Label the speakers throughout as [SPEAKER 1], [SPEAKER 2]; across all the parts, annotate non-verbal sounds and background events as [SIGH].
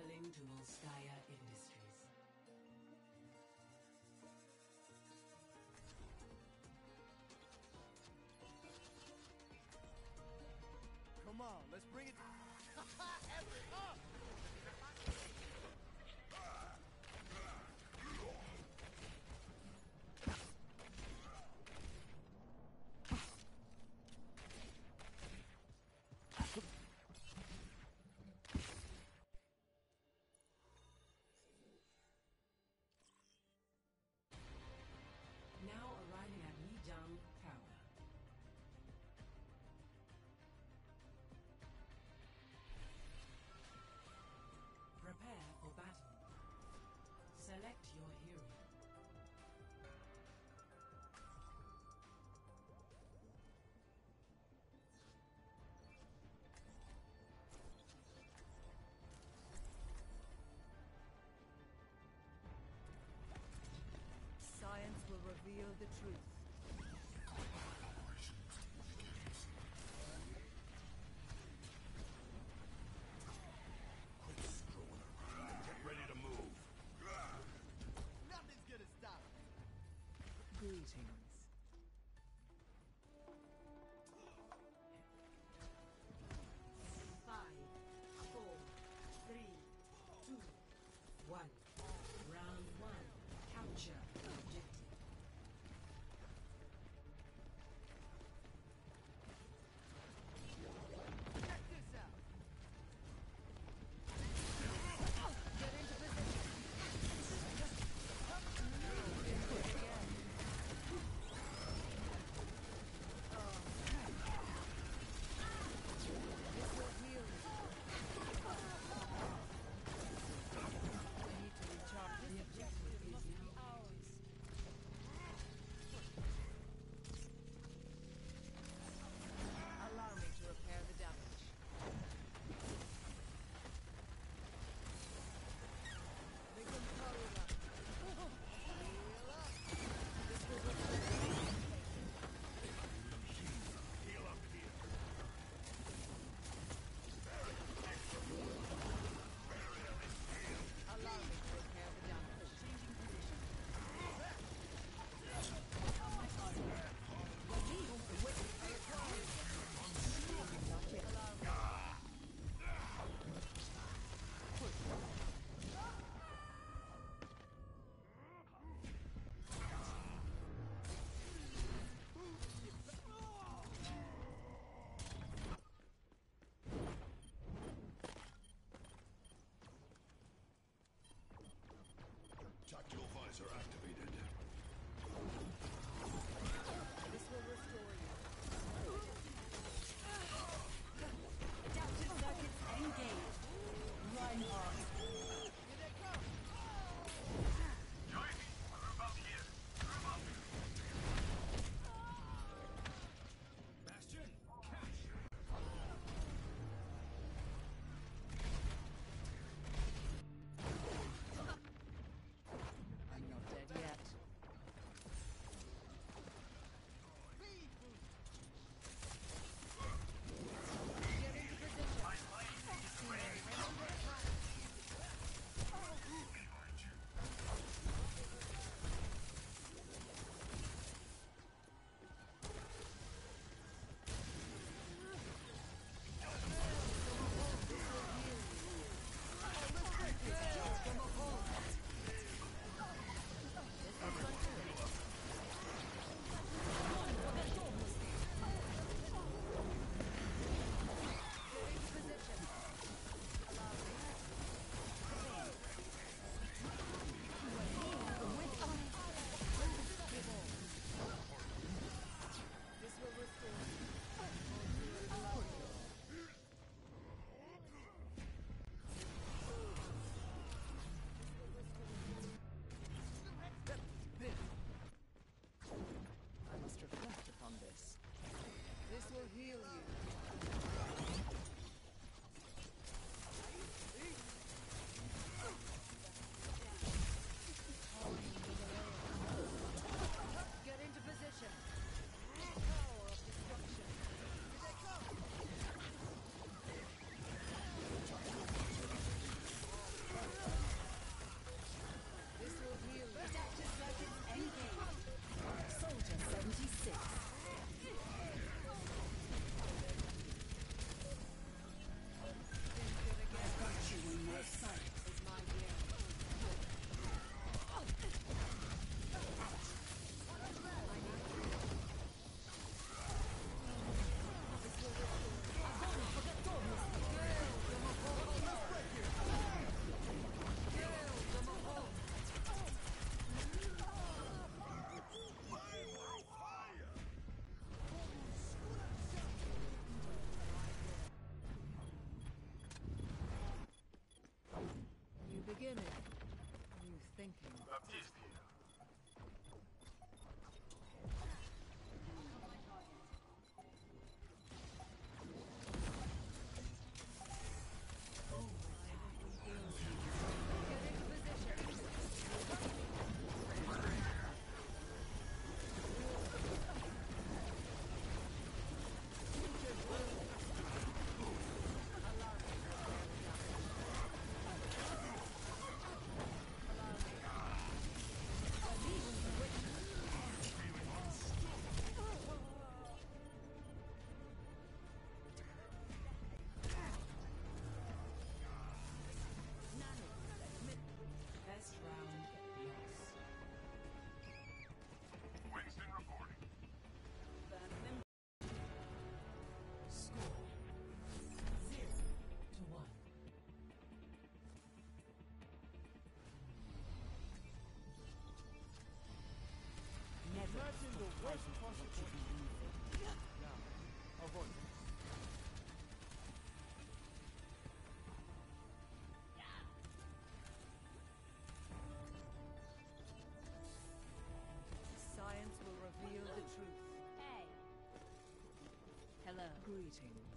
[SPEAKER 1] Traveling to Volskaya
[SPEAKER 2] reveal the truth.
[SPEAKER 3] are active. really beginning.
[SPEAKER 2] Science will reveal the truth. Hello. Greetings.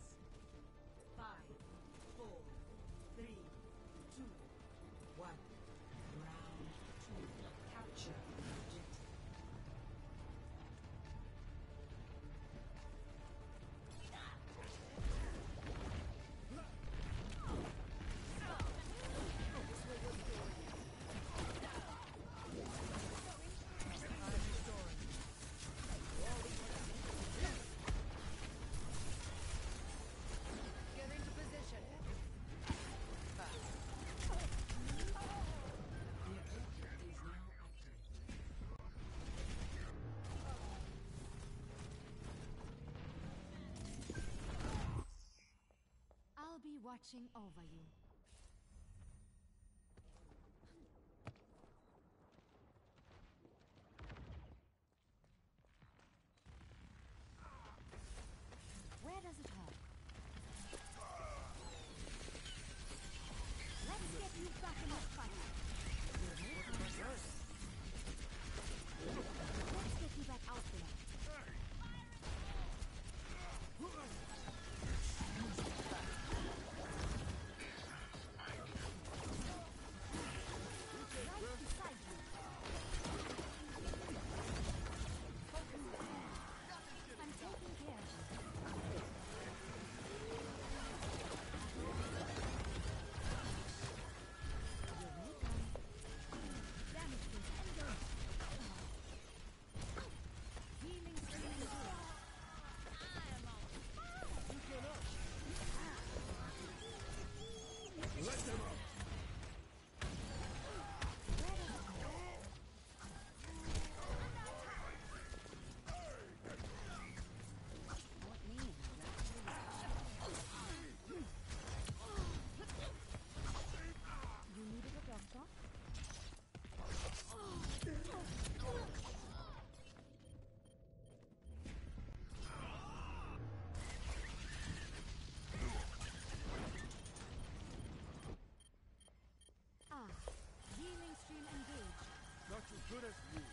[SPEAKER 4] watching over you.
[SPEAKER 3] good as
[SPEAKER 4] new.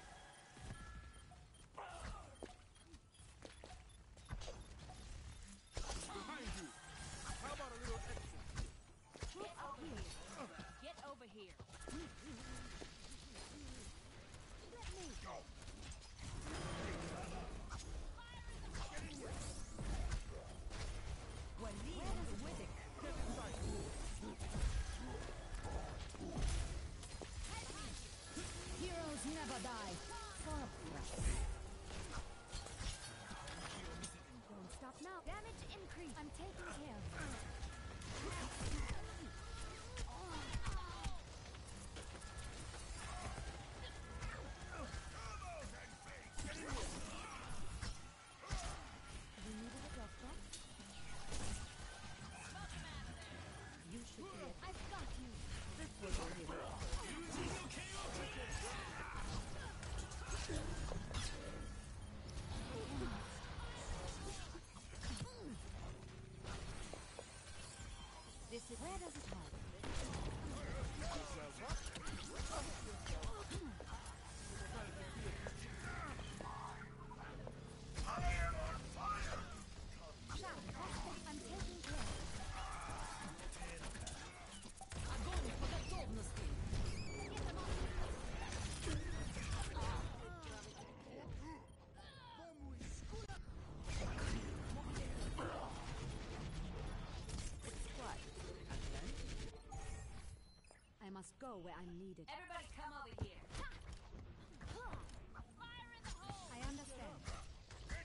[SPEAKER 4] Where does it hurt? Go where I'm needed.
[SPEAKER 5] Everybody come over here. Fire in the hole!
[SPEAKER 4] I understand.
[SPEAKER 6] I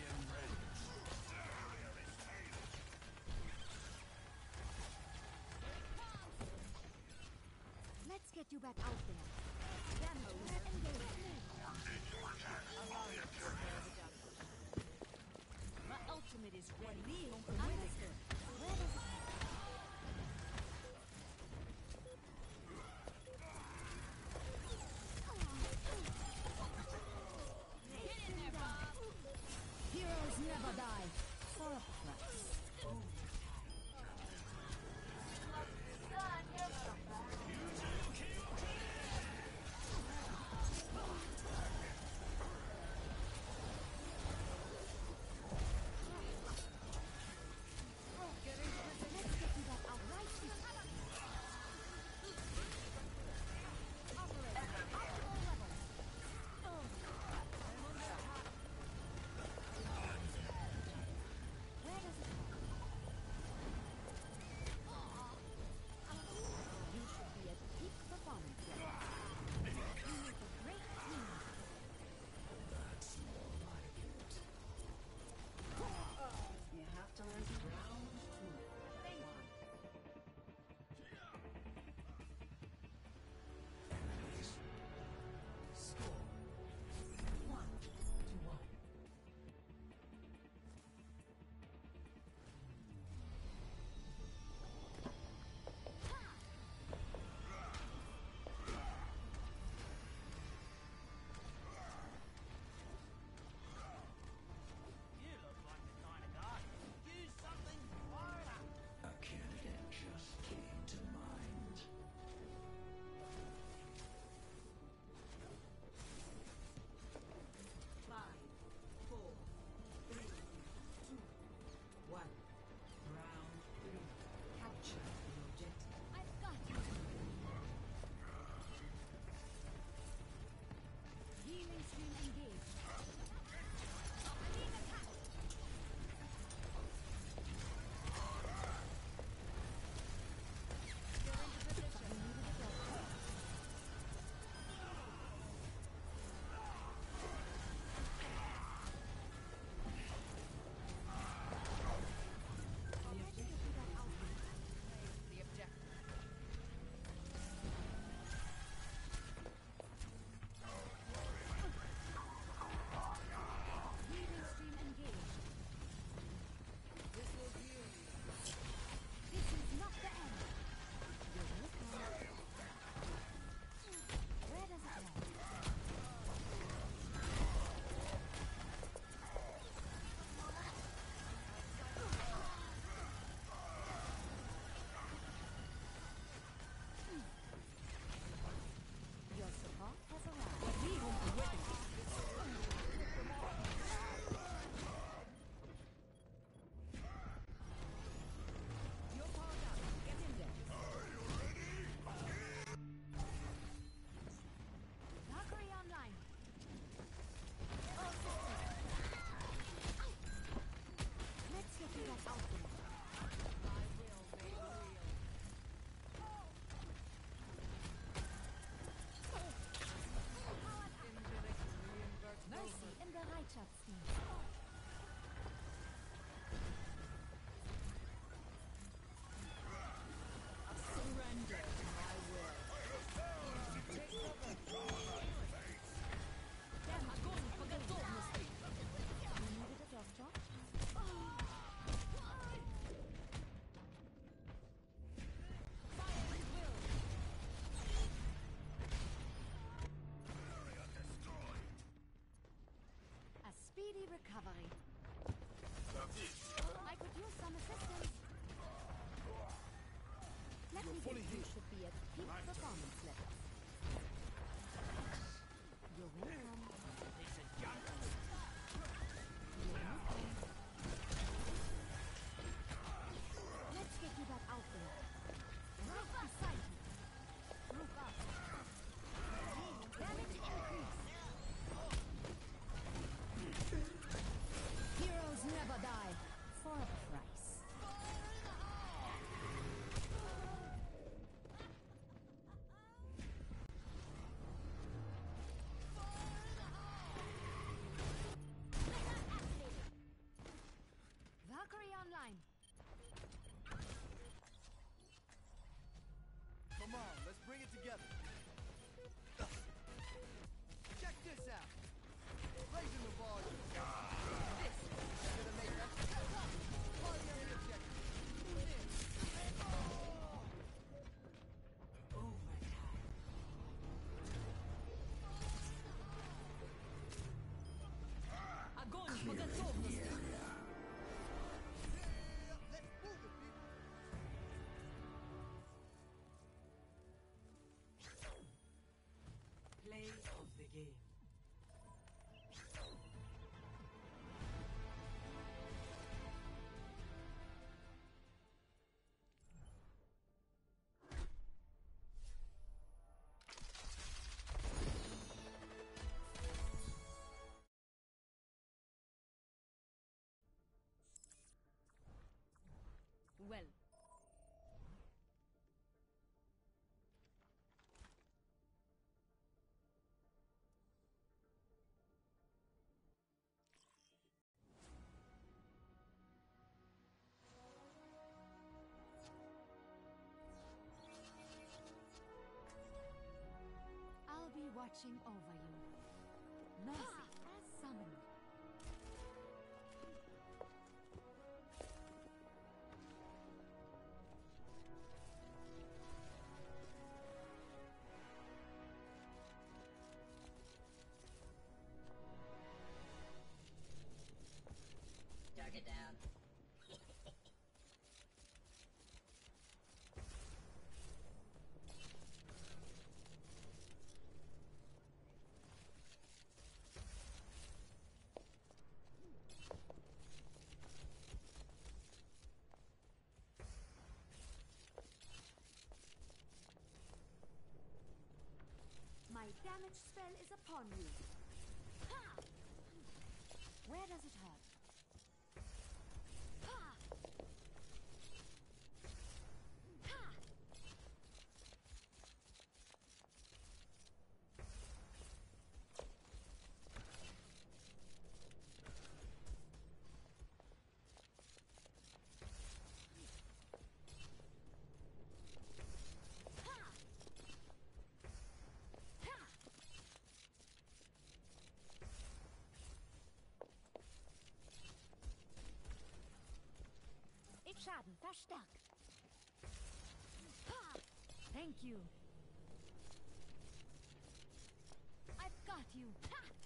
[SPEAKER 6] am ready.
[SPEAKER 4] Let's get you back out there. Damage oh,
[SPEAKER 2] My ultimate is ready.
[SPEAKER 4] Understood. Speedy recovery. I could use some assistance. Let You're me
[SPEAKER 3] fully
[SPEAKER 4] you should be at peak performance. watching over. damage spell is upon you. Ha! Where does it hurt? Thank you. I've got you. Ha!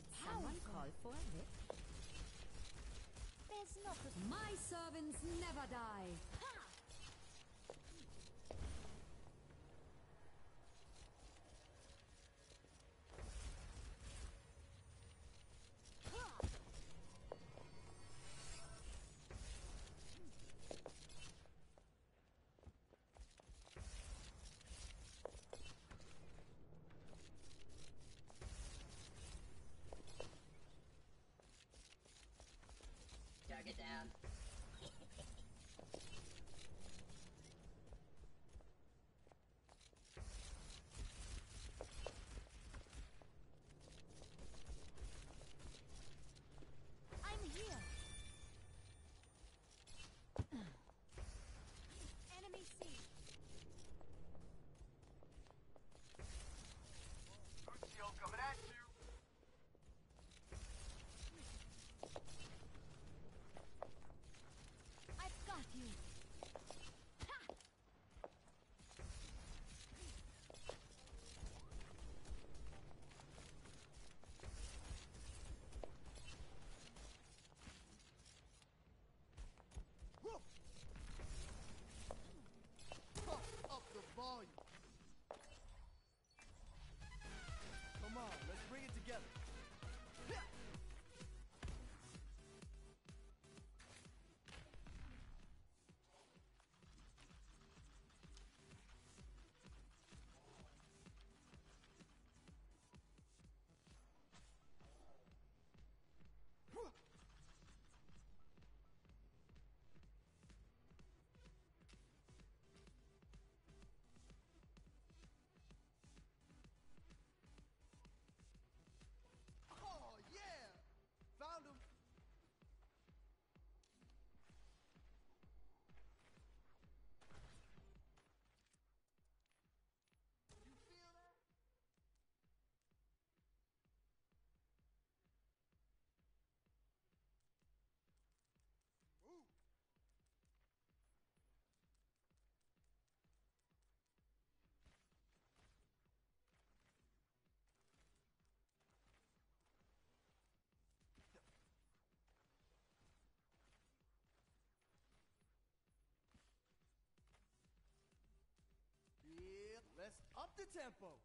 [SPEAKER 7] Did someone call for a lift? There's not
[SPEAKER 4] My servants never die.
[SPEAKER 3] guard it down. tempo.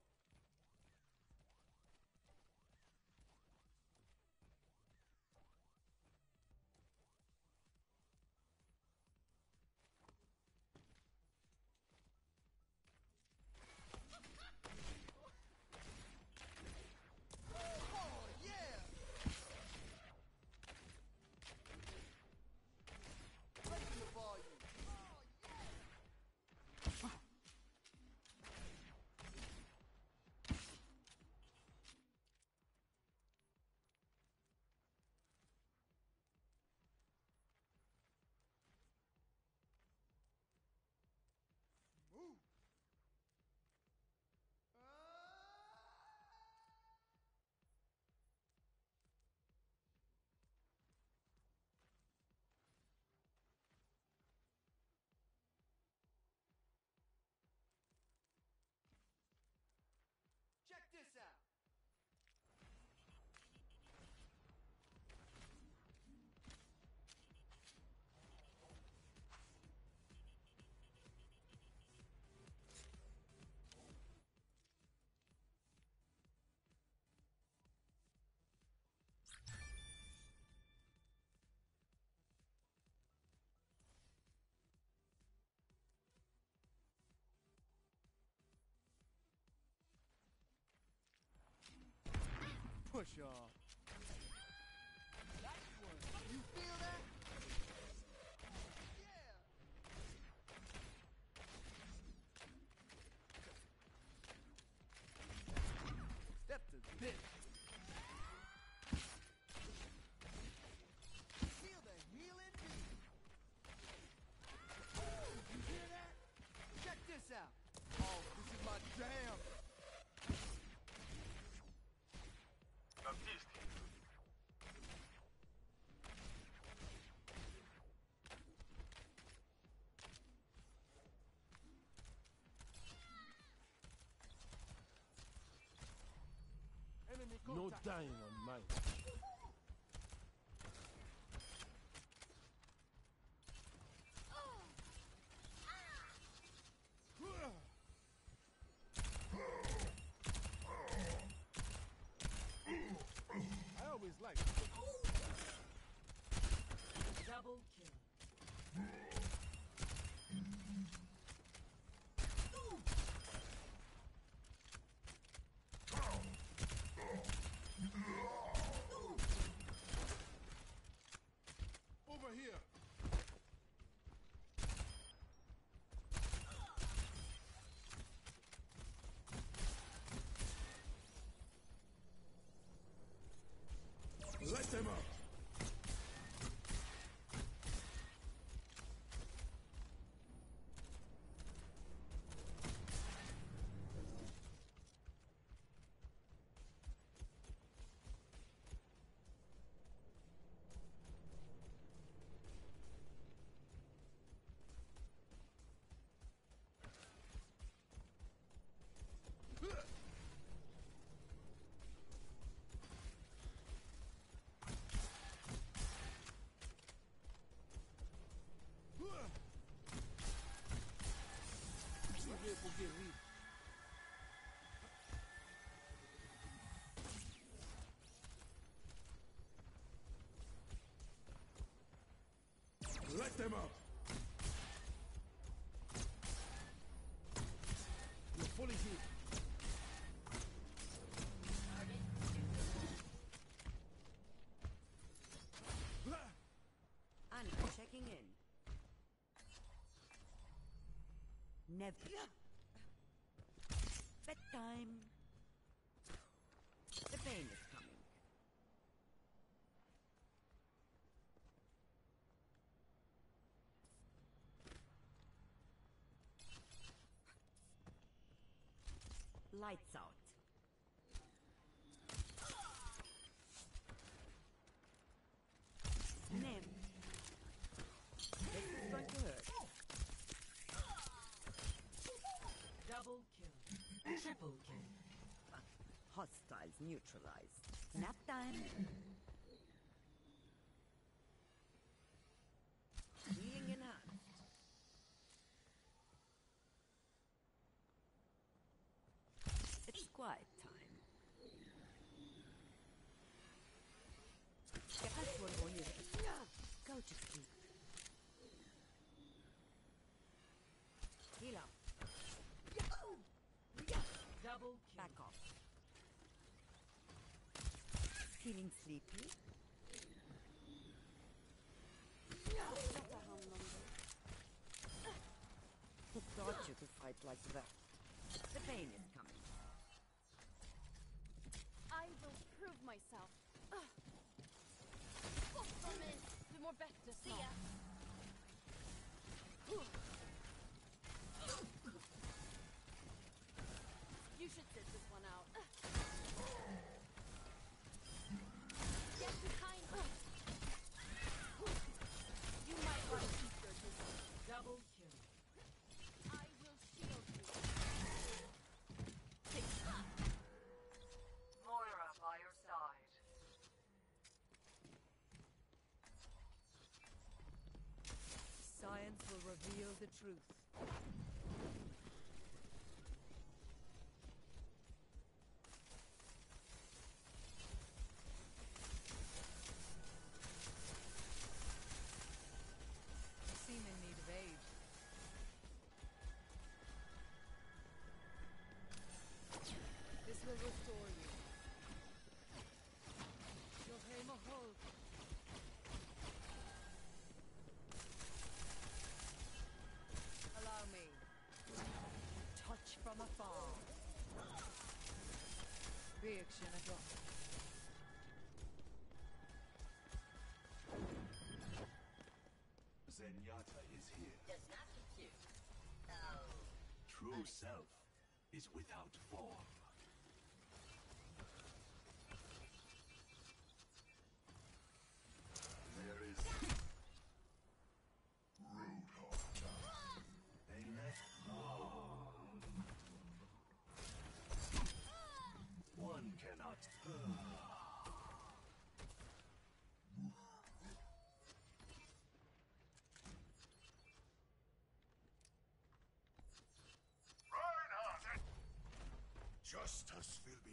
[SPEAKER 8] Russia.
[SPEAKER 9] No dying on mine.
[SPEAKER 10] Them up! Them up!
[SPEAKER 9] You're fully healed.
[SPEAKER 11] Ana checking in. Never. Bedtime. The pain is coming. Lights out. Nem. This is to. Double kill. Triple kill. Hostiles neutralized. Nap time. Healing enhanced. It's quiet time. That's what one is. Go to sleep. Heal up. Double kill. Back off. Feeling sleepy? Who taught you to fight like that? The pain is coming.
[SPEAKER 12] I will prove myself. Du mår bättre snart. You should sit this one out. Get behind me. You might want to keep your distance.
[SPEAKER 11] Double kill.
[SPEAKER 12] I will shield you.
[SPEAKER 11] Moira by your side. Science will reveal the truth.
[SPEAKER 10] True self is without form.
[SPEAKER 6] Justice will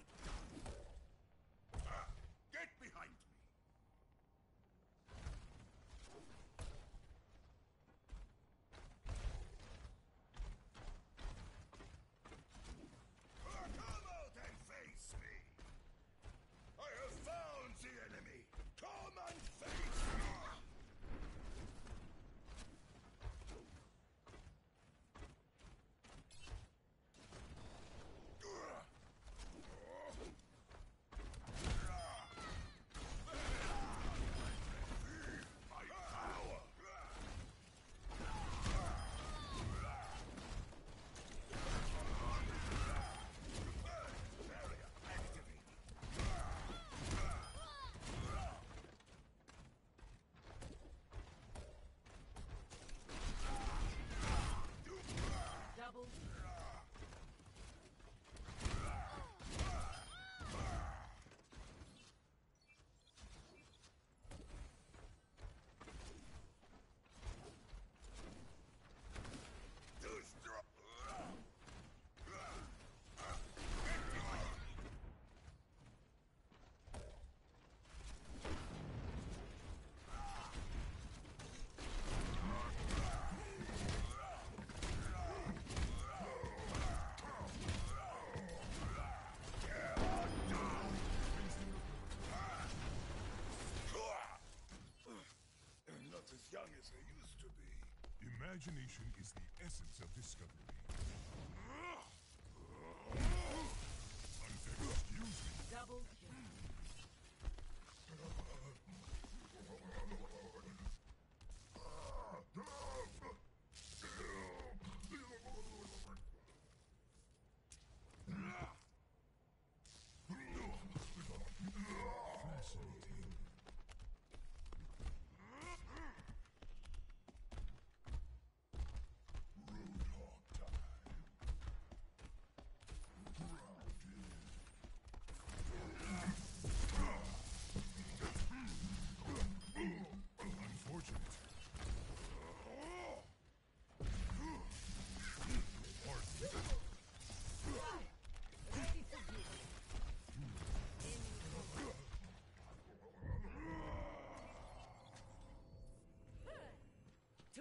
[SPEAKER 13] Imagination is the essence of discovery.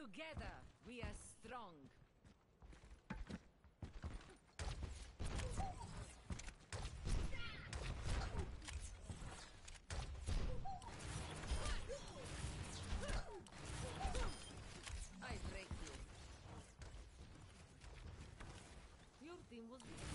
[SPEAKER 12] Together, we are strong. I break you. Your team was
[SPEAKER 14] defeated.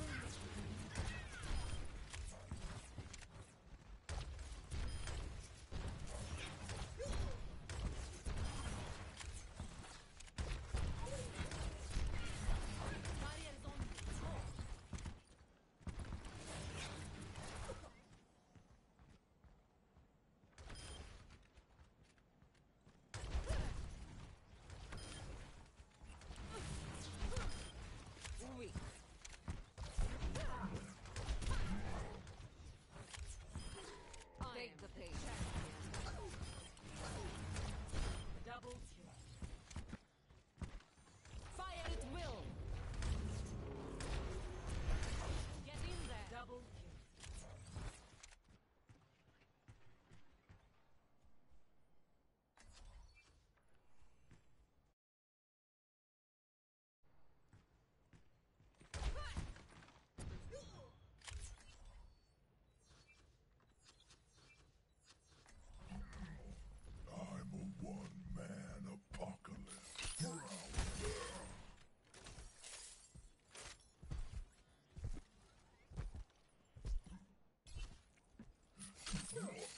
[SPEAKER 14] Two.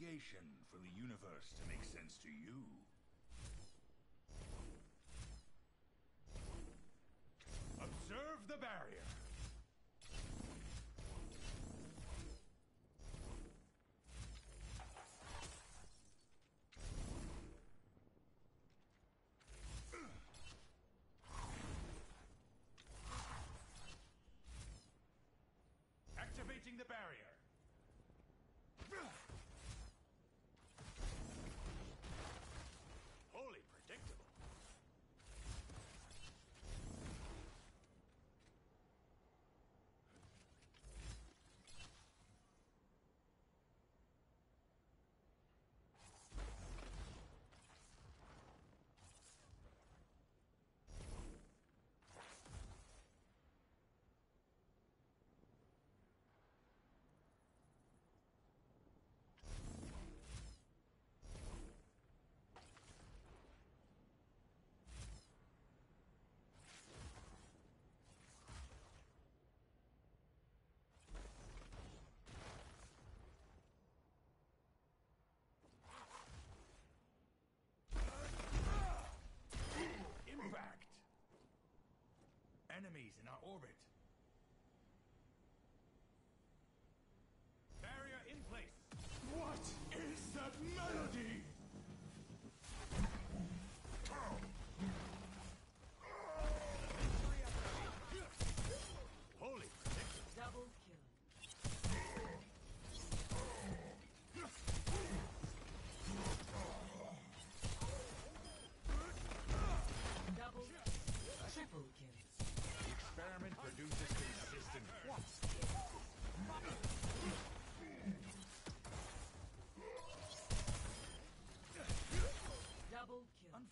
[SPEAKER 14] Obligation for the universe to make sense to you. Observe the barrier. Activating the barrier. Wholly predictable. Impact! Enemies in our orbit.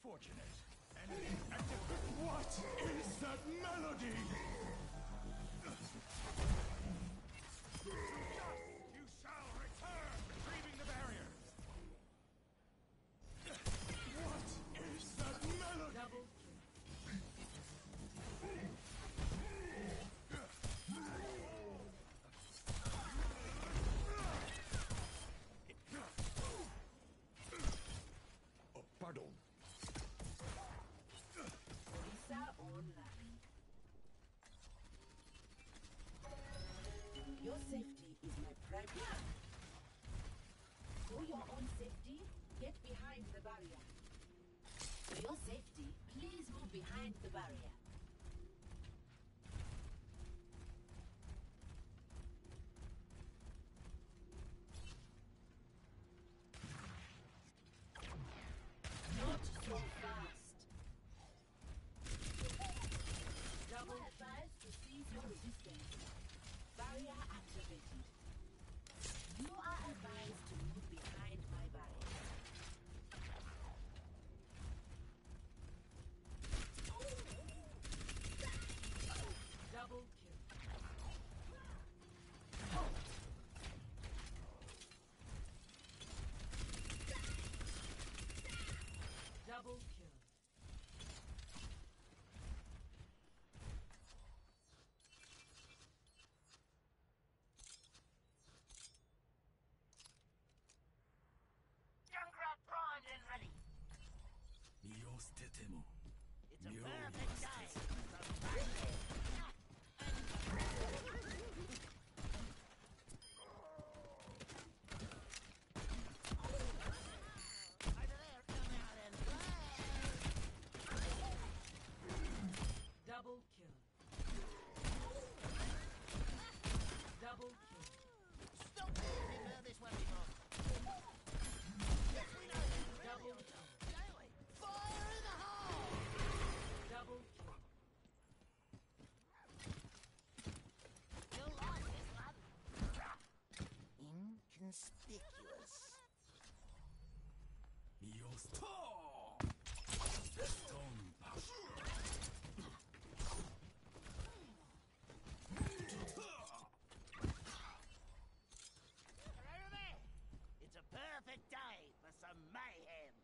[SPEAKER 14] Unfortunate. Enemy active. What is that melody?
[SPEAKER 15] Your safety is my priority. For your own safety, get behind the barrier. For your safety, please move behind the barrier. Not so fast. Double advised to cease your resistance. Barrier activated. You are advised to move behind my barrier.
[SPEAKER 16] Double kill. Double kill.
[SPEAKER 15] Junkrat primed and ready. It's a perfect day.
[SPEAKER 16] Double kill. Double kill.
[SPEAKER 15] Stop! We've heard this one before. Yes, we know.
[SPEAKER 16] Double kill.
[SPEAKER 15] Don't we? Fire in the hole!
[SPEAKER 16] Double kill.
[SPEAKER 15] You'll like this one. Inconspicuous. Over there. It's a perfect day for some mayhem.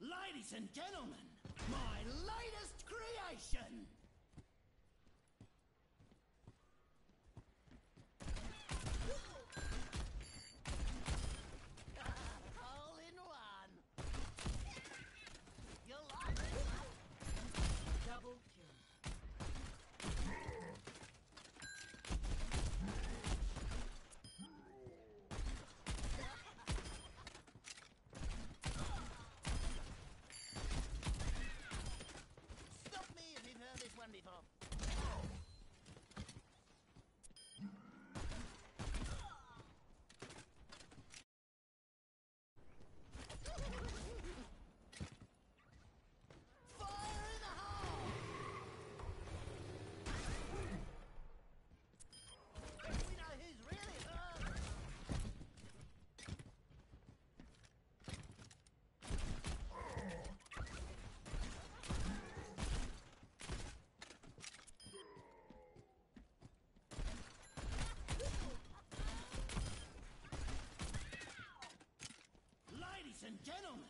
[SPEAKER 15] Ladies and gentlemen, my latest creation! And gentlemen,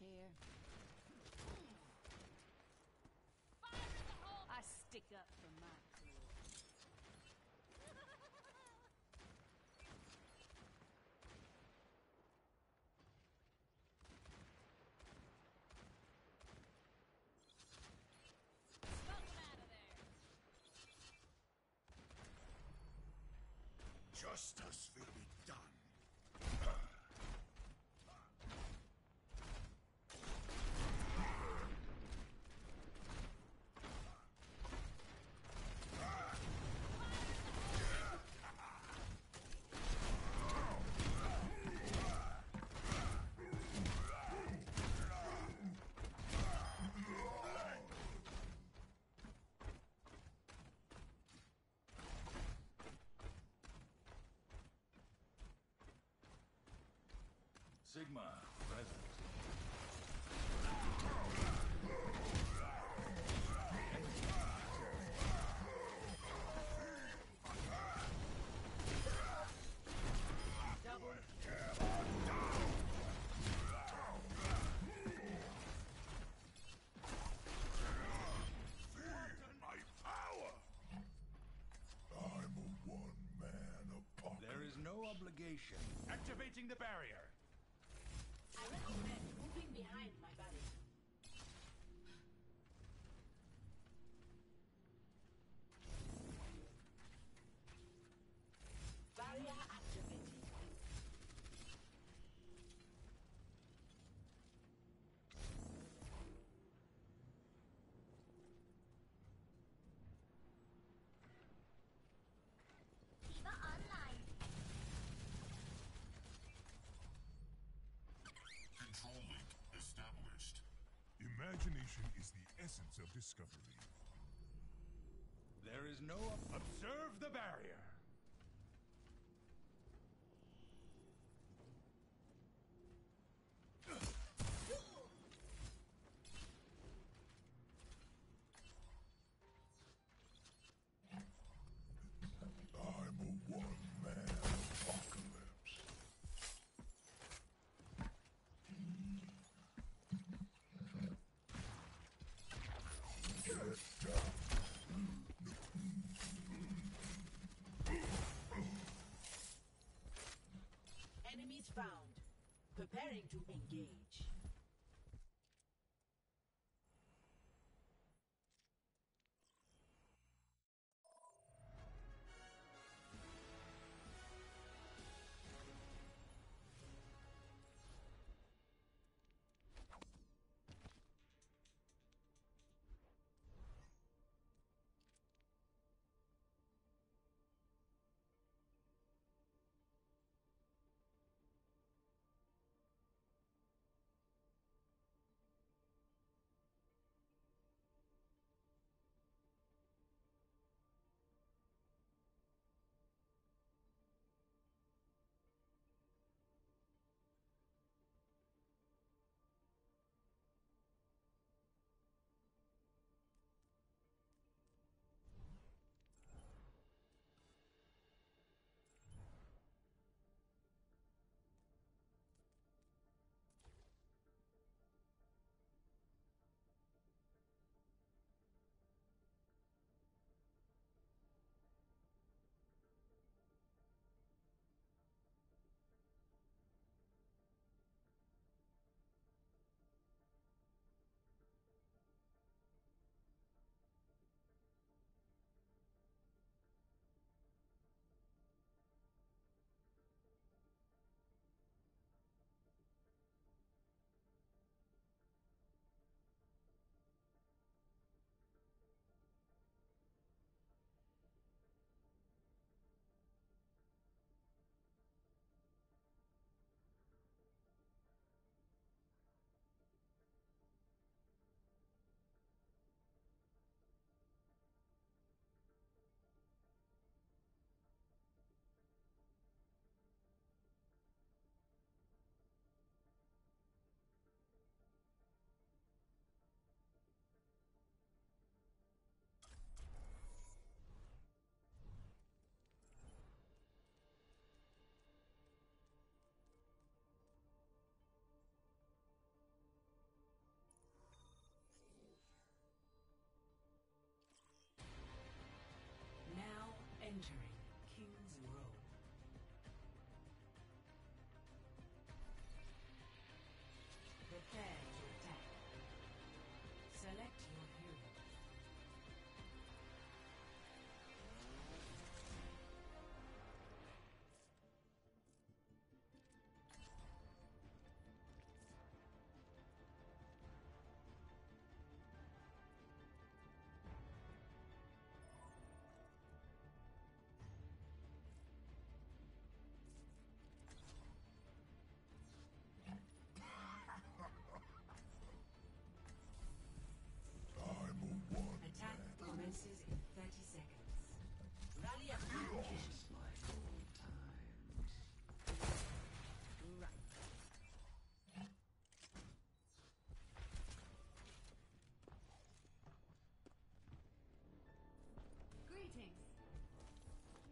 [SPEAKER 17] Here. I stick up for my crew.
[SPEAKER 6] Justice will be
[SPEAKER 14] Sigma present. There is no obligation. Activating the barrier.
[SPEAKER 5] I recommend moving behind my barrier. Barrier activated.
[SPEAKER 18] D.Va online.
[SPEAKER 13] Control link established. Imagination is the essence of discovery.
[SPEAKER 14] There is no. Observe the barrier.
[SPEAKER 5] Found. Preparing to engage.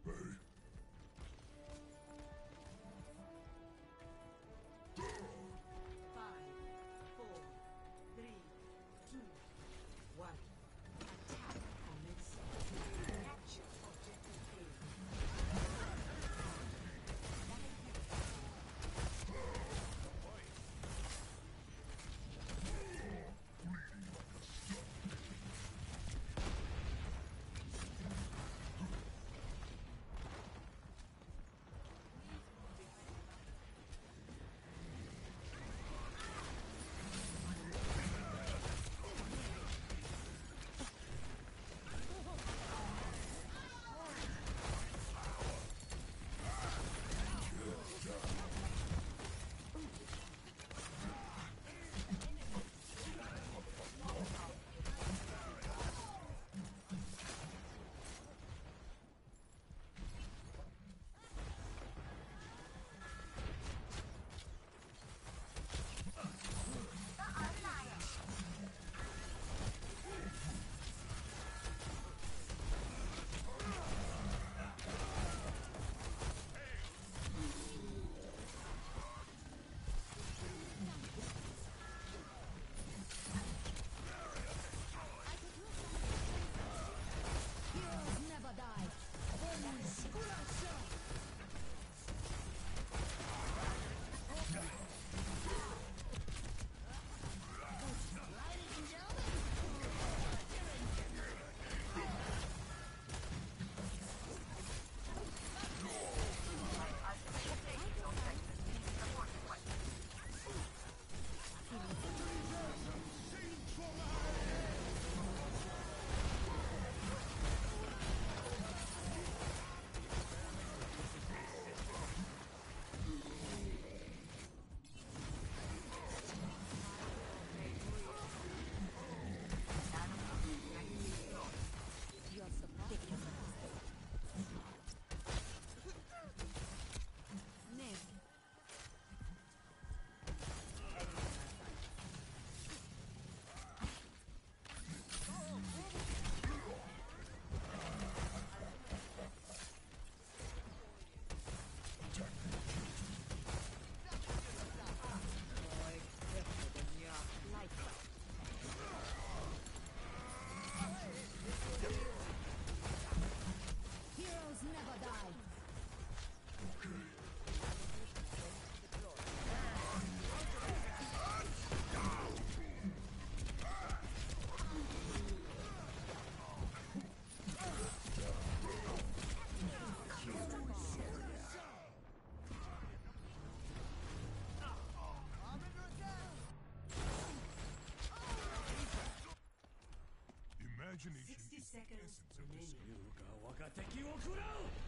[SPEAKER 5] Space.
[SPEAKER 13] Imagination
[SPEAKER 16] 60
[SPEAKER 13] is the
[SPEAKER 16] seconds
[SPEAKER 13] essence of.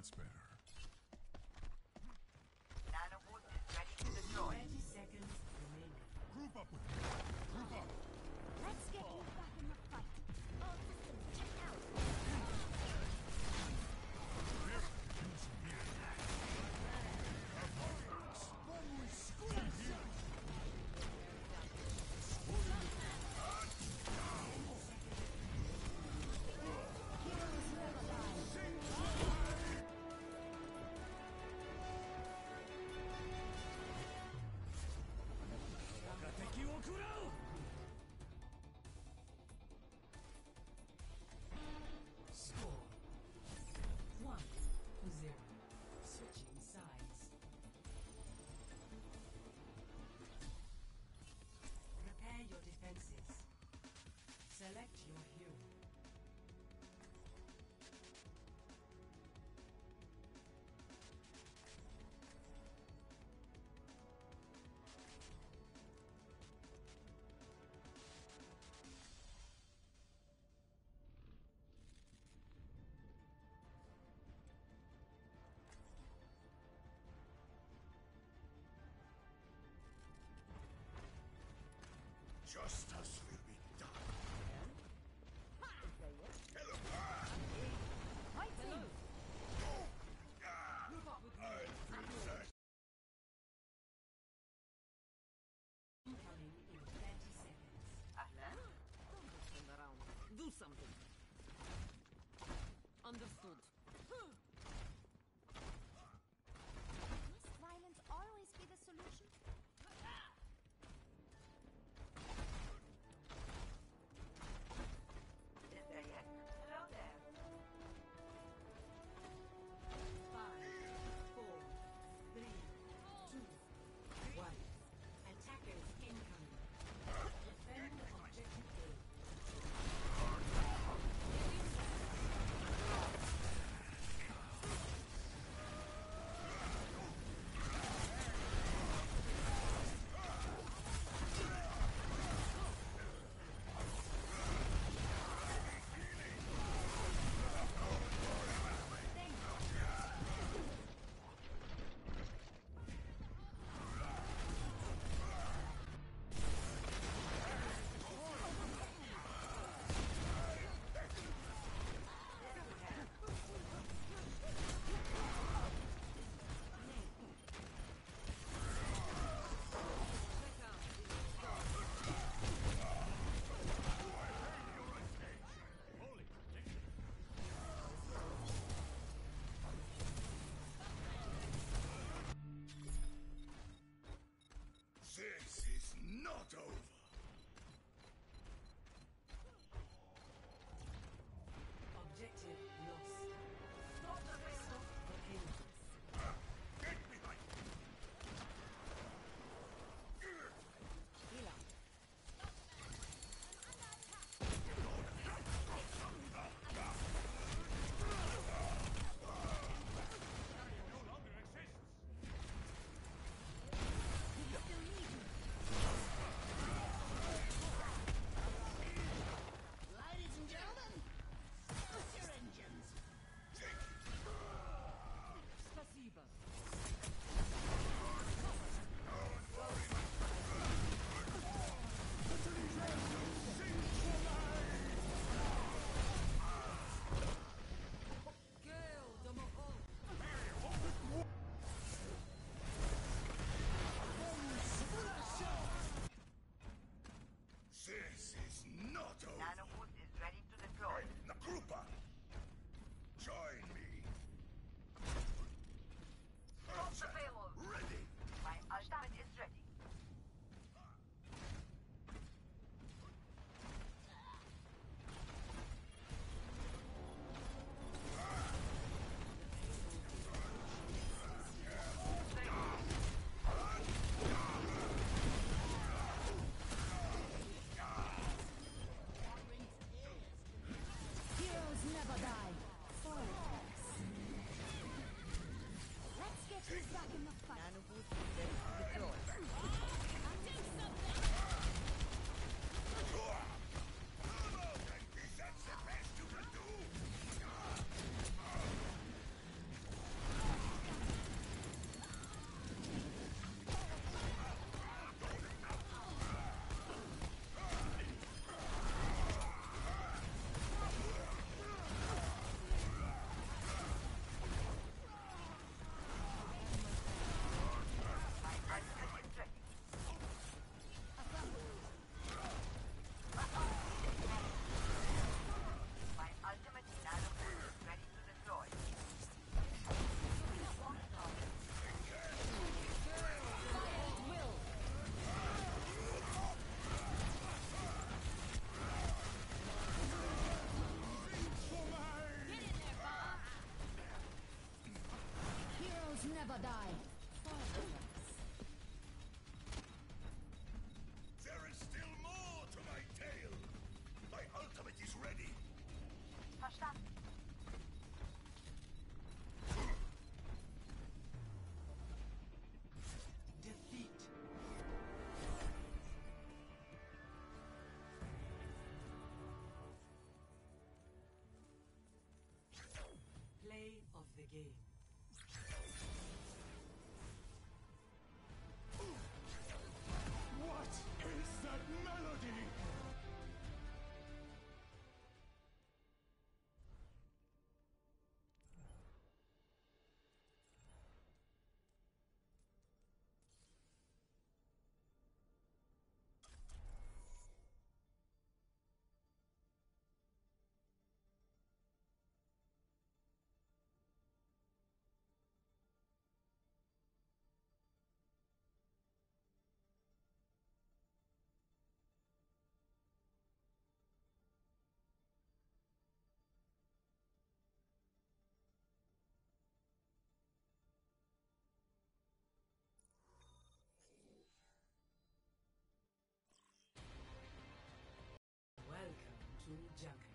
[SPEAKER 13] That's
[SPEAKER 6] Justice never die.
[SPEAKER 16] Welcome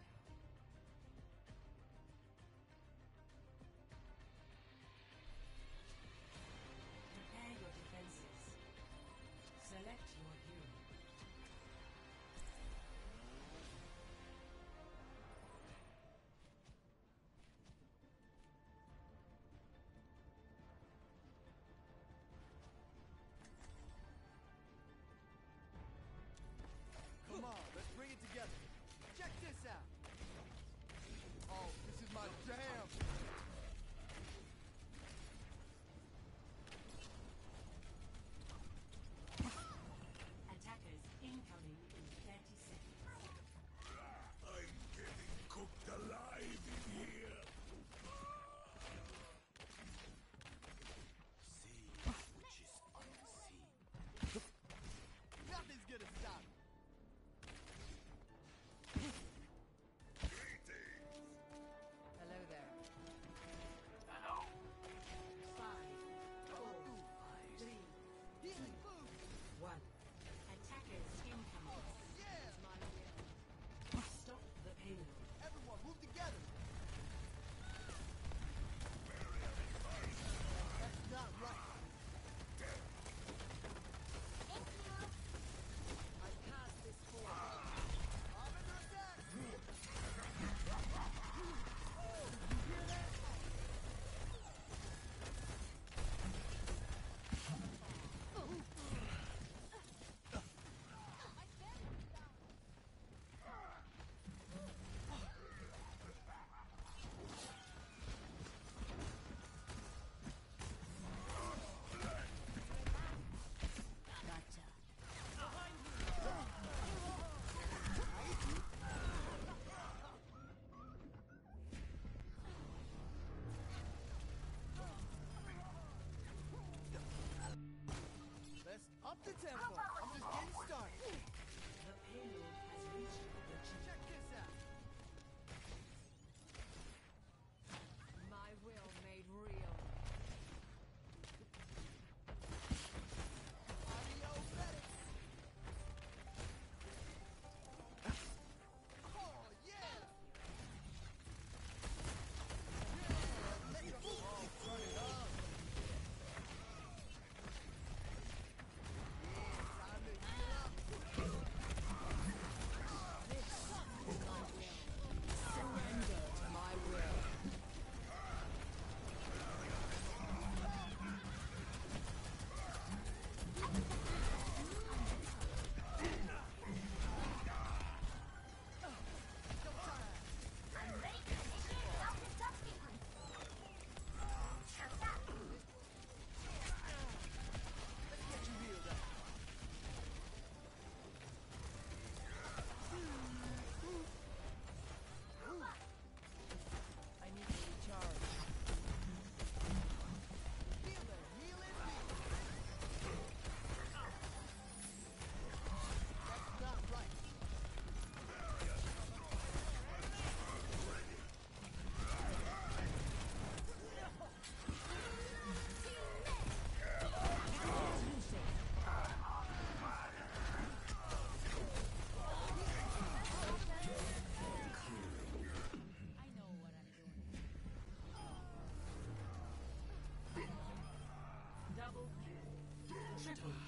[SPEAKER 3] 全程。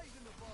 [SPEAKER 3] Raising the volume.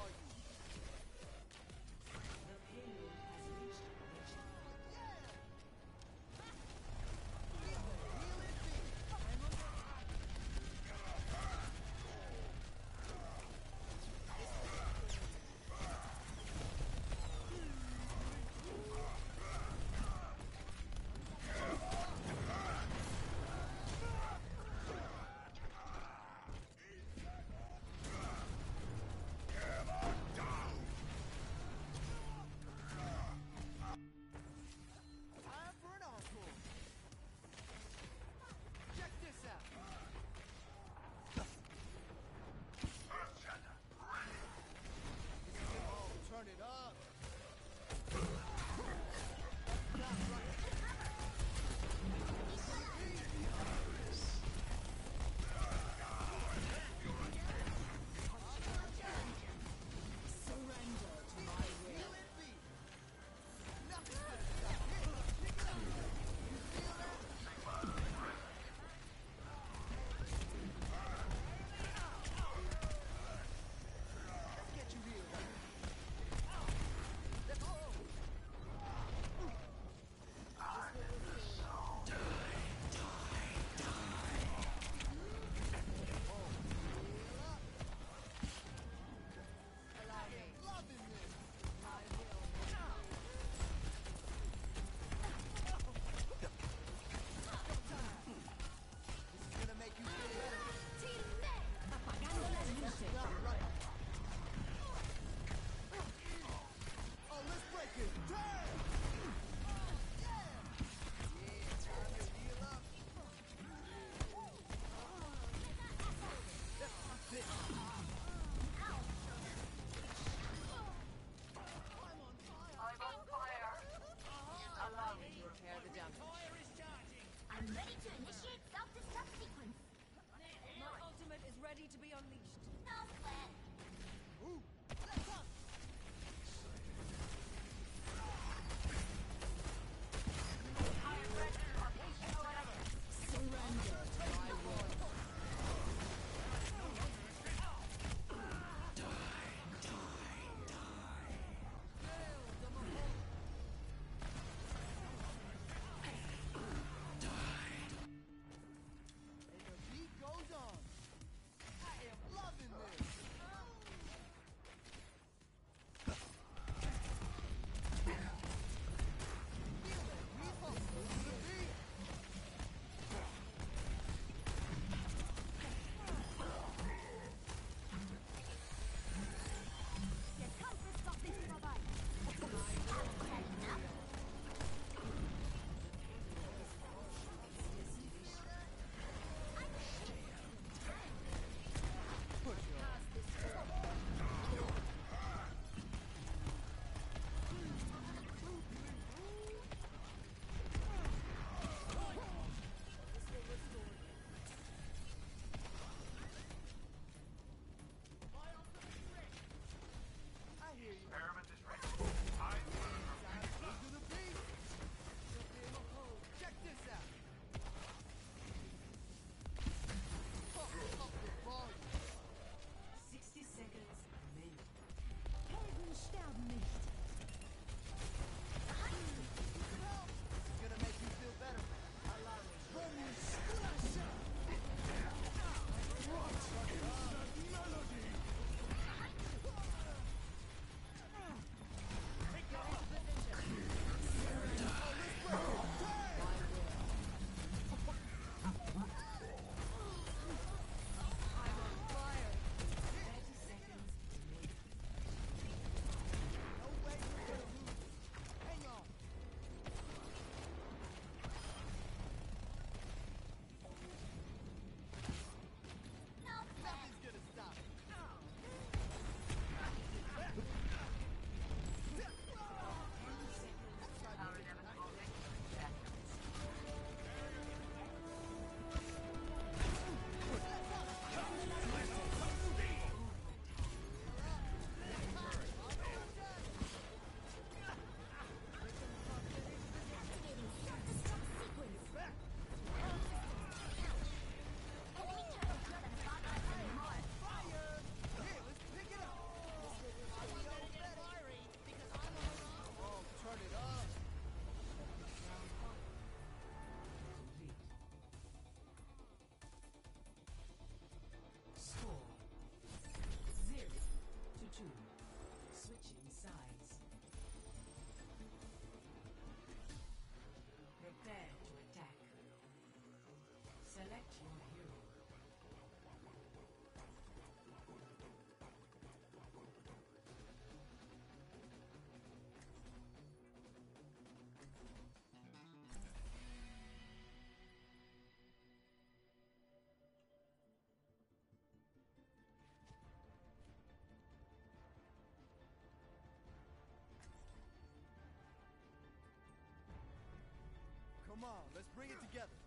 [SPEAKER 19] Come on,
[SPEAKER 3] let's bring it together.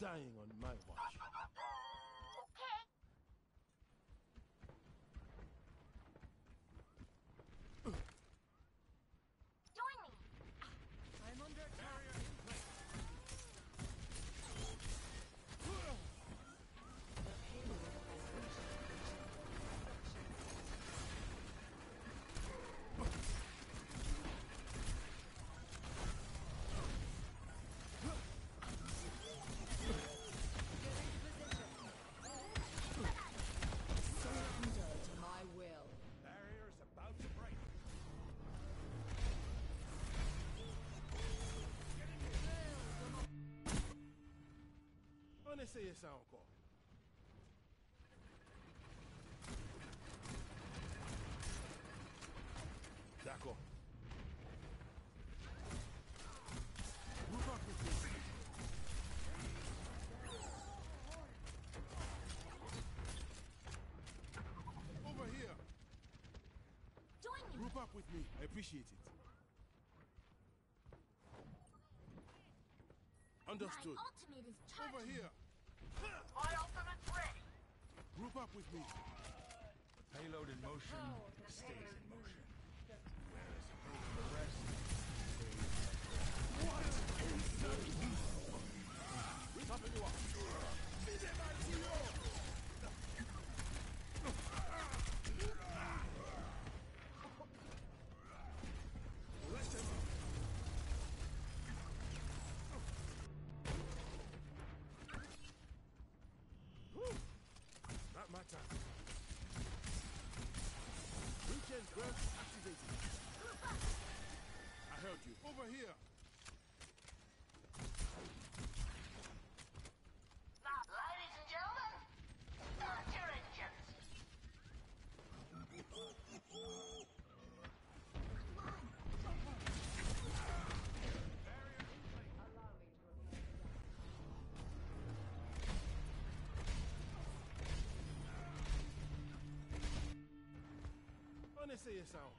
[SPEAKER 9] dying on on essayez ça encore. D'accord. Vous Over here.
[SPEAKER 15] Join me.
[SPEAKER 9] Group up with me. I appreciate it. Understood. Over here.
[SPEAKER 19] My ultimate's ready.
[SPEAKER 9] Group up with me.
[SPEAKER 13] Payload in motion oh, stays in motion. Where is the rest?
[SPEAKER 9] What an insult! Topping you up. Birds activated. I heard you. Over here.
[SPEAKER 3] want to say something.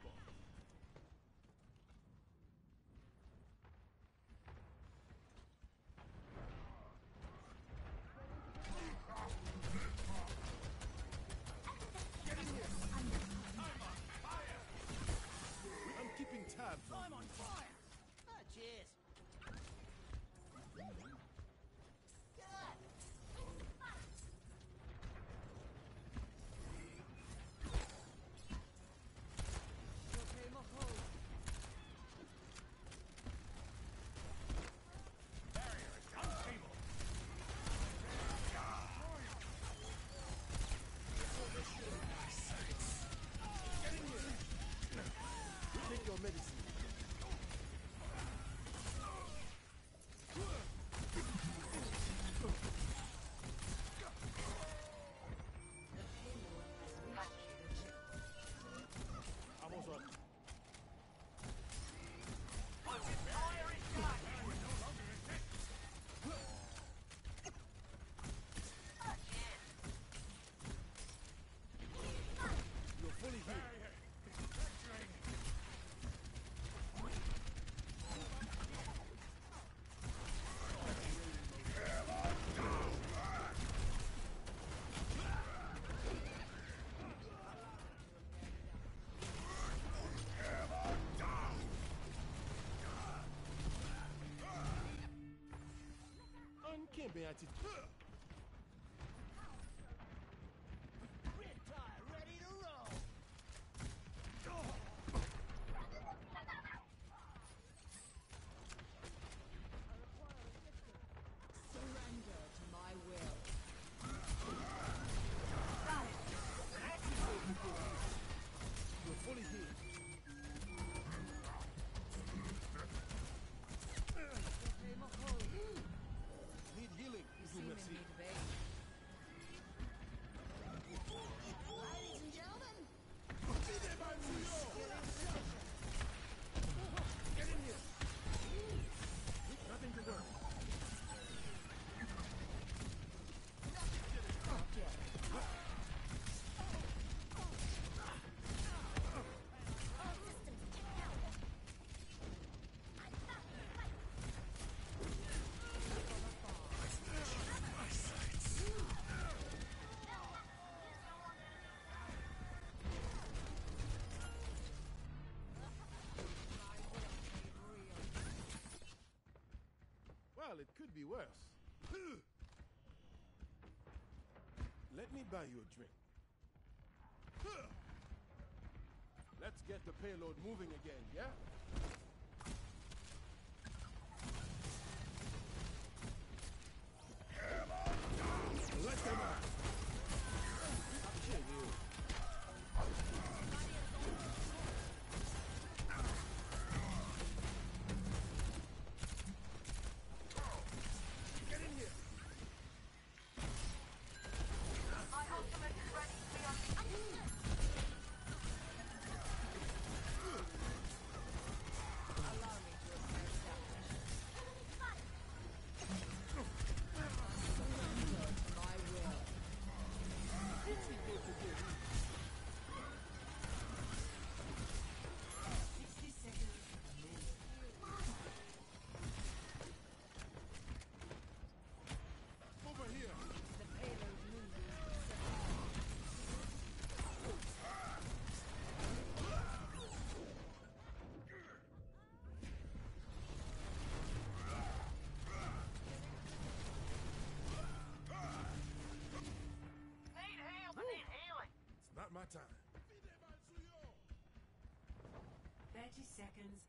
[SPEAKER 9] can't be anti- could be worse. Let me buy you a drink. Let's get the payload moving again, yeah? not my time.
[SPEAKER 16] 30 seconds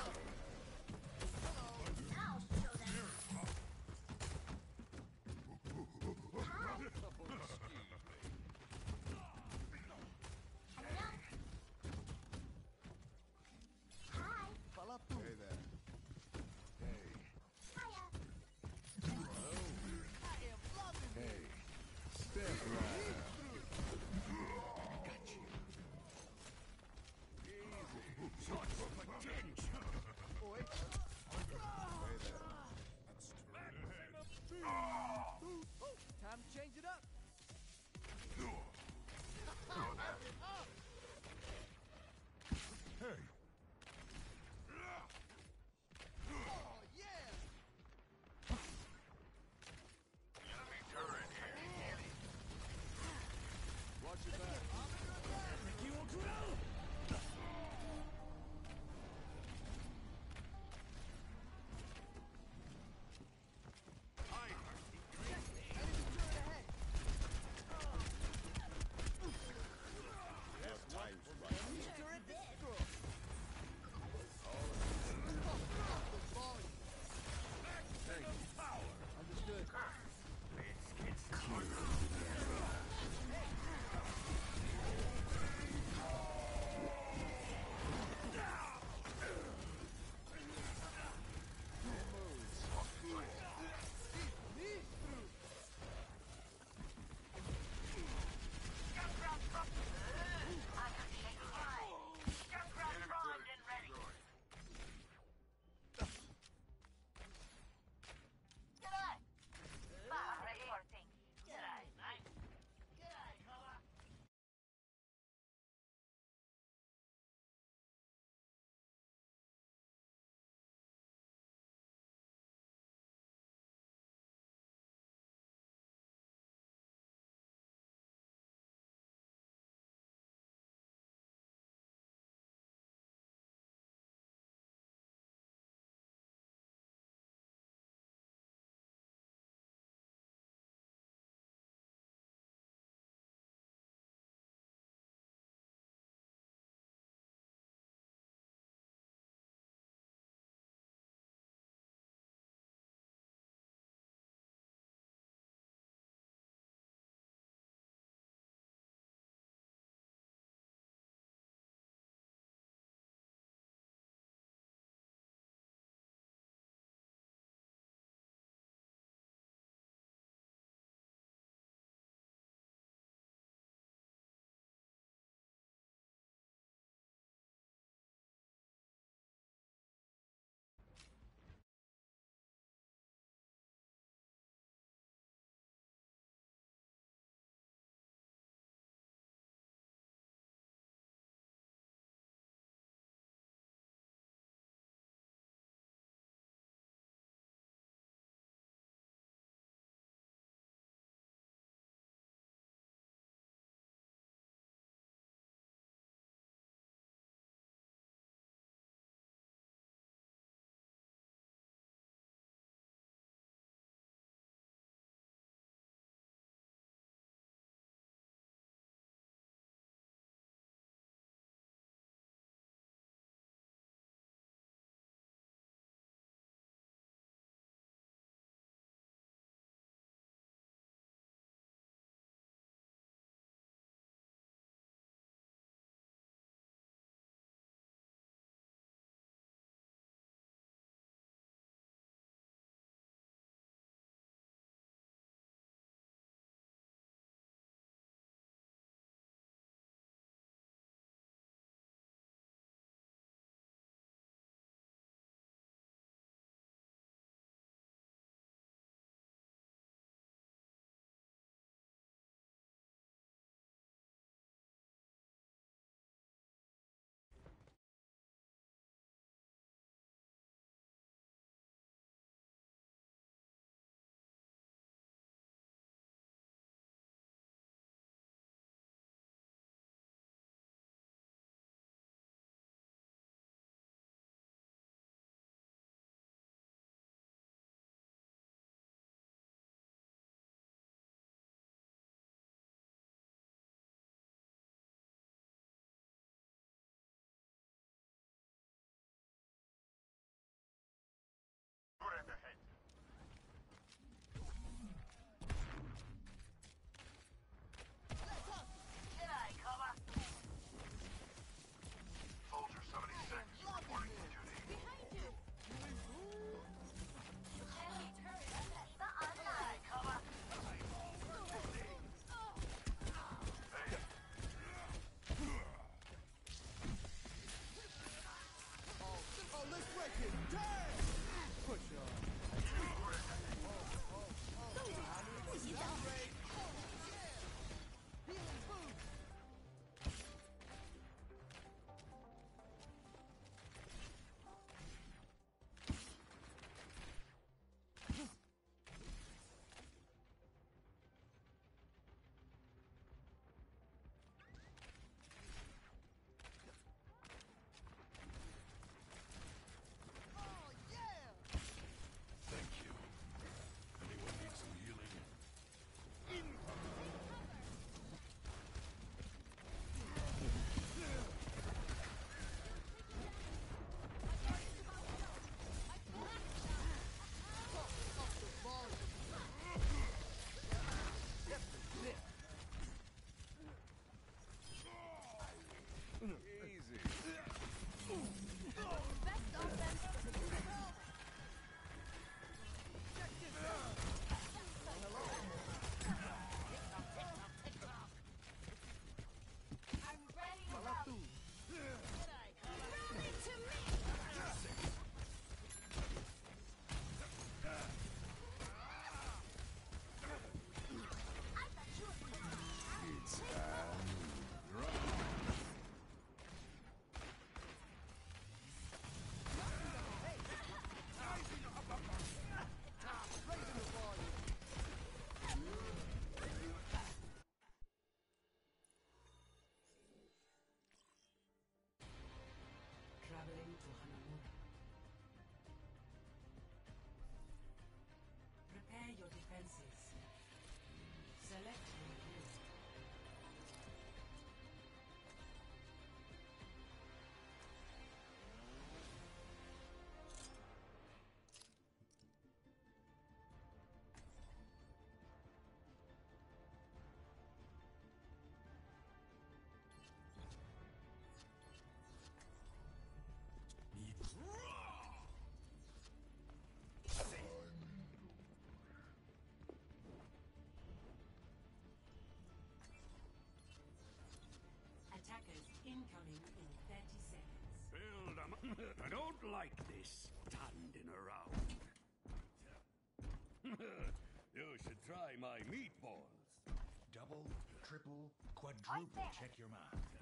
[SPEAKER 20] I don't like this, standing around. [LAUGHS] you should try my meatballs.
[SPEAKER 6] Double, triple, quadruple, check your
[SPEAKER 2] mind.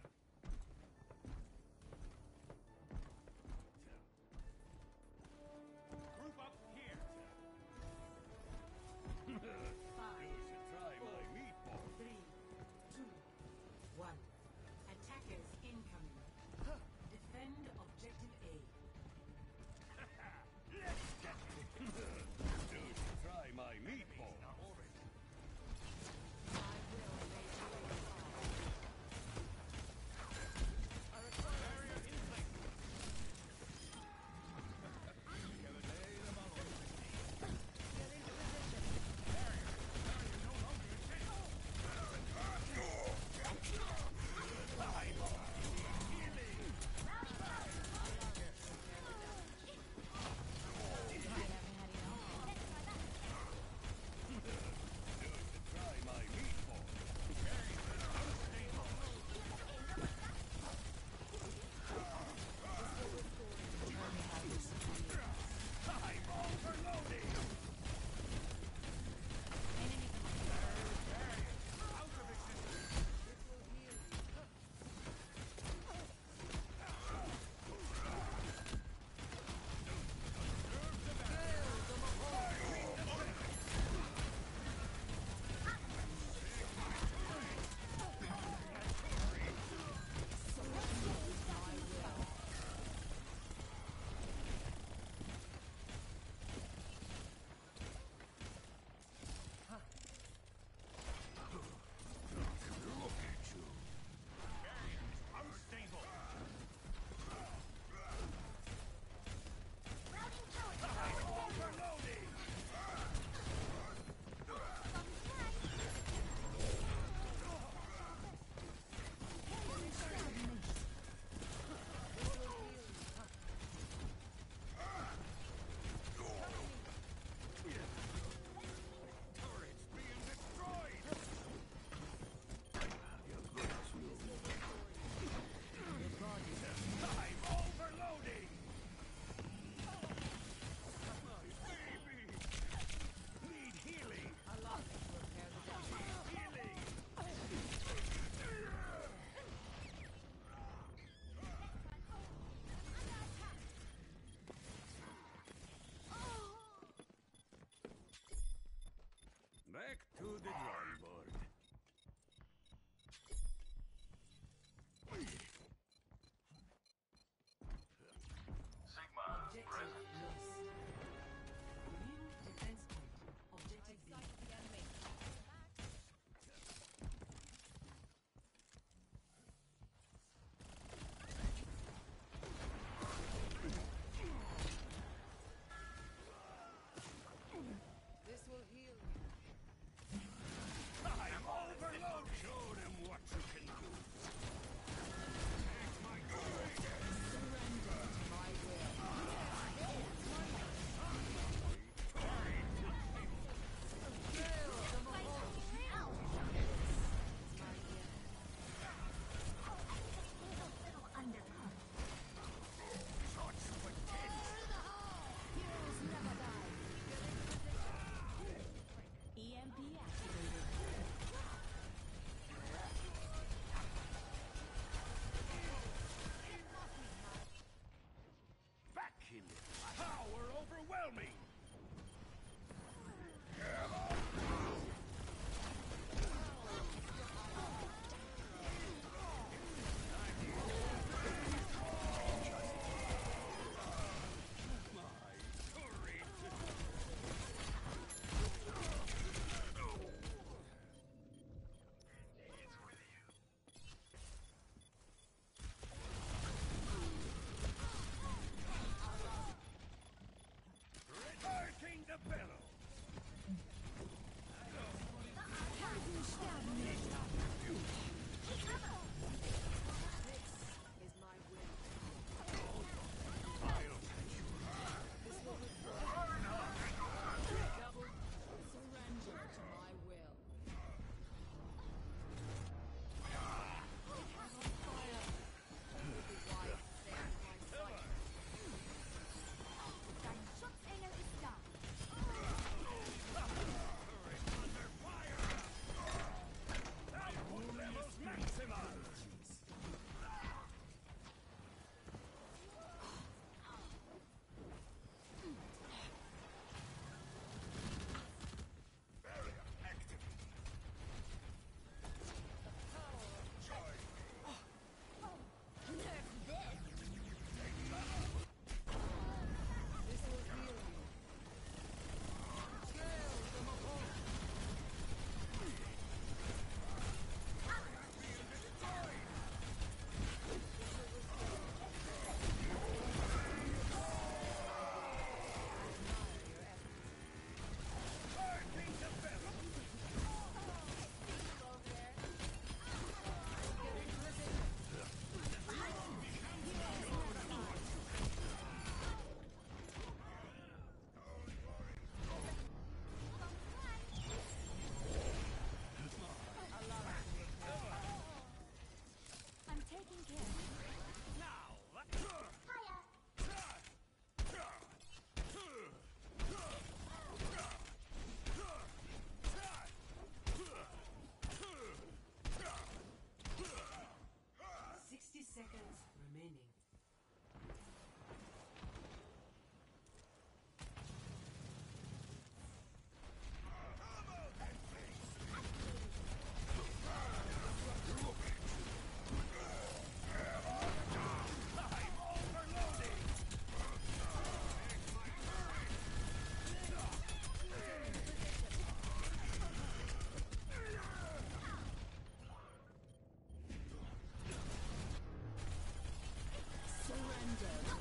[SPEAKER 2] Surrender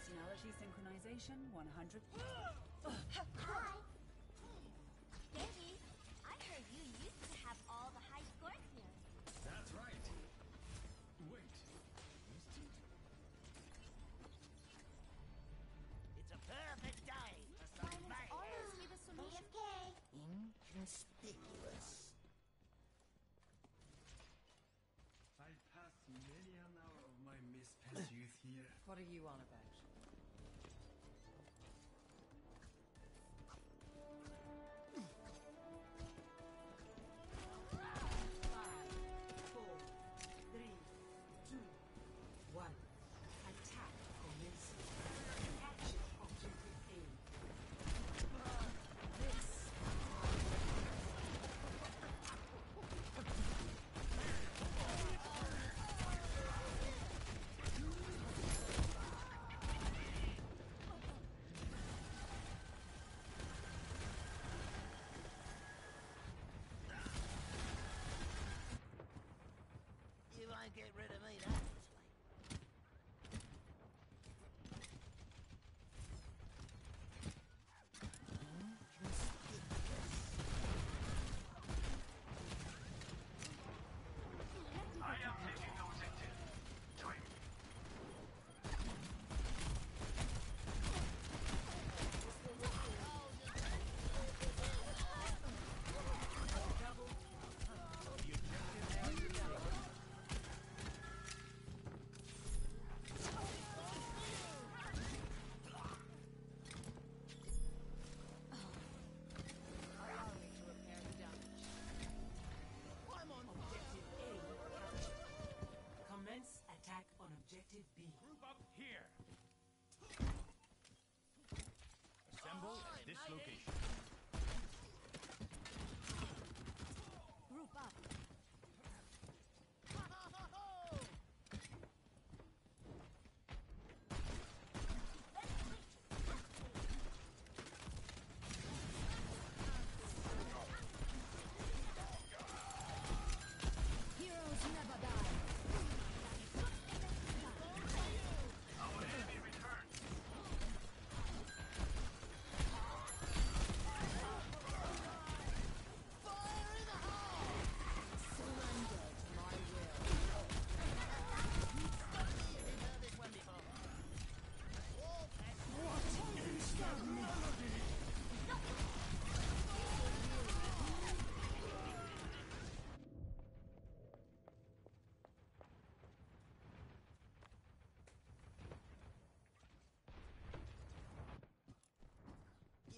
[SPEAKER 2] Personality synchronization 100.
[SPEAKER 15] get rid of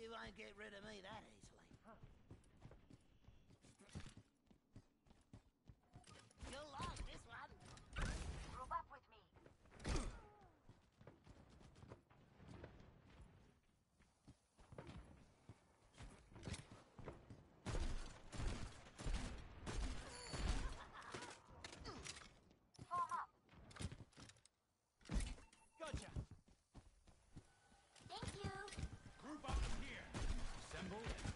[SPEAKER 15] you won't get rid of me that
[SPEAKER 16] Unstoppable.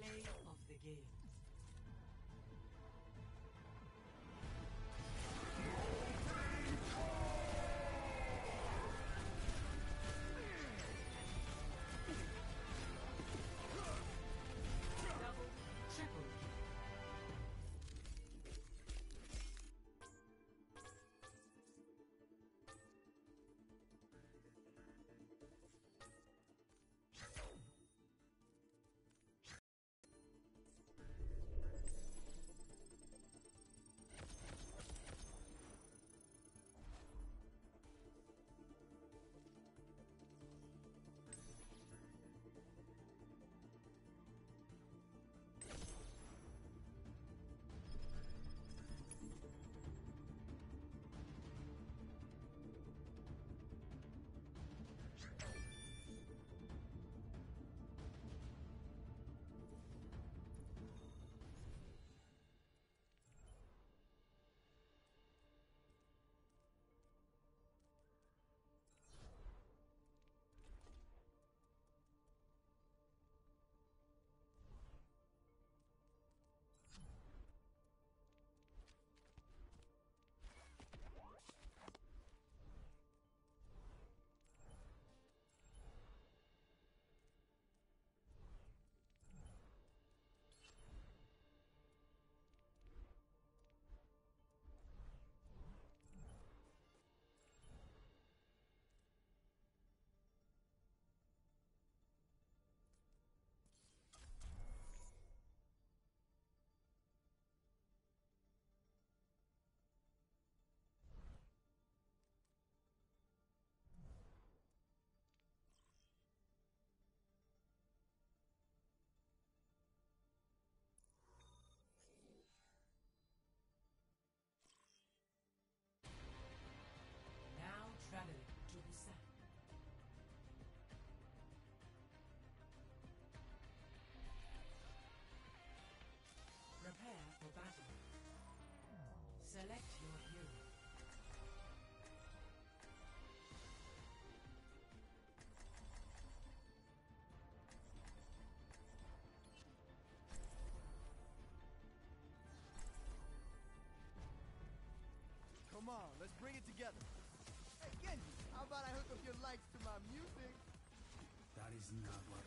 [SPEAKER 16] Play. Select your hero.
[SPEAKER 3] Come on, let's bring it together. Hey, Genji, how about I hook up your lights to my music?
[SPEAKER 13] That is not what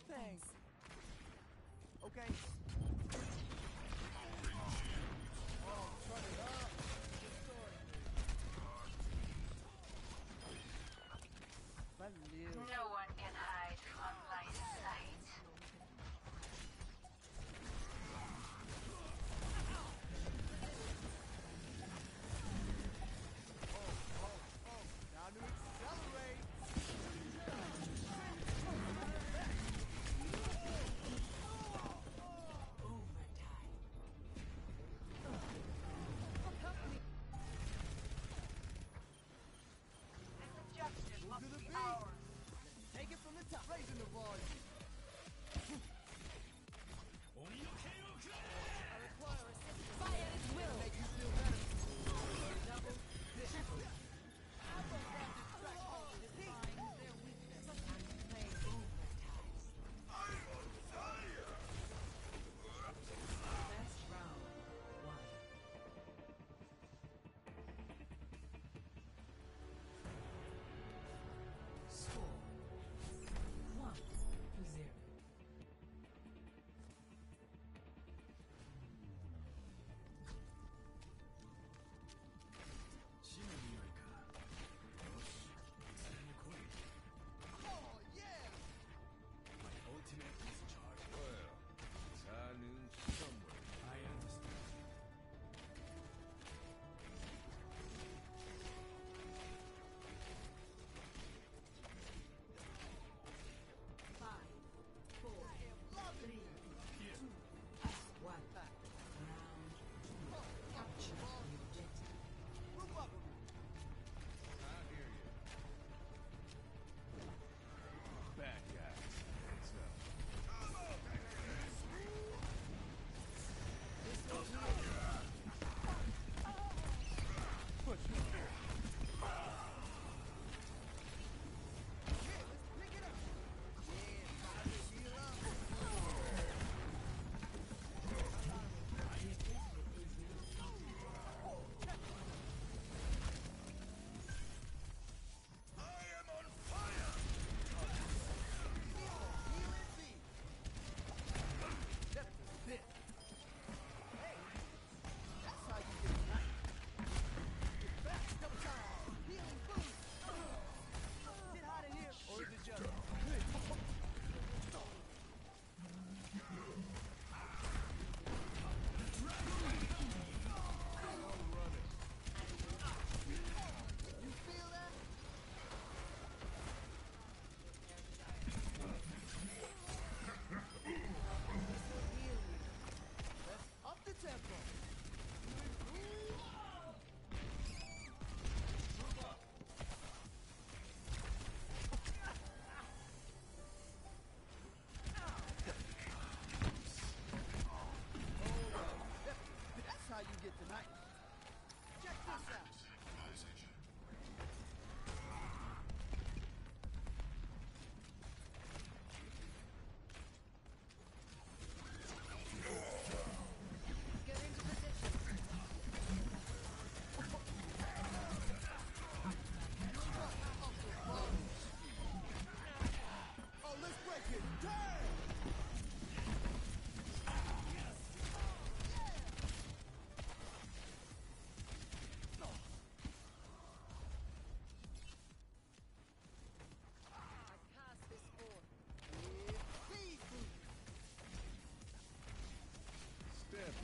[SPEAKER 3] thing. Okay.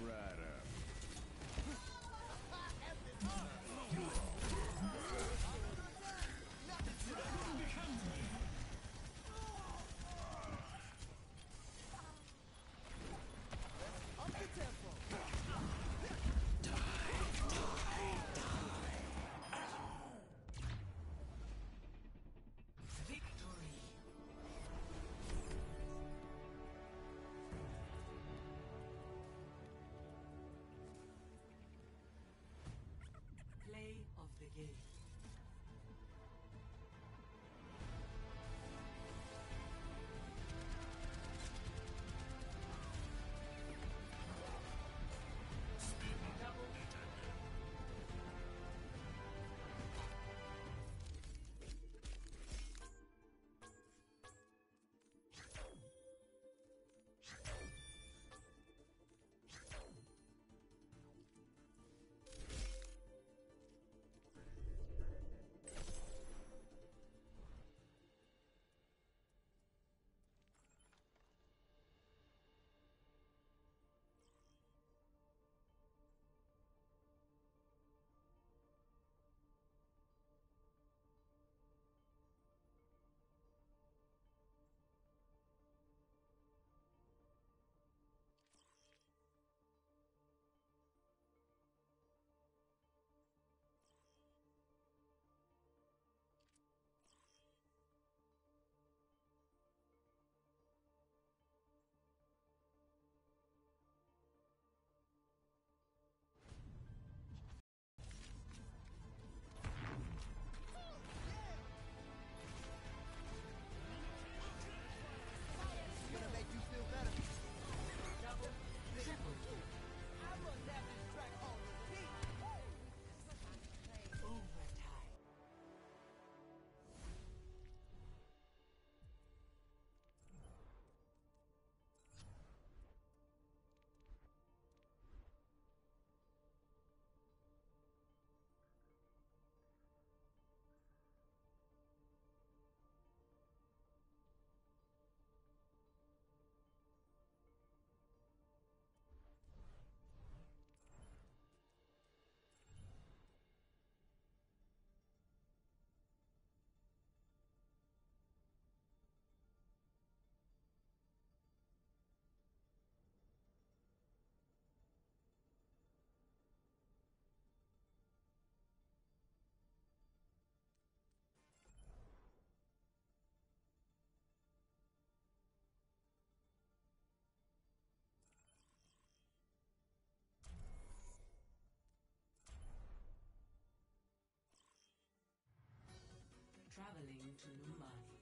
[SPEAKER 9] Step
[SPEAKER 16] traveling to
[SPEAKER 3] Mumbai.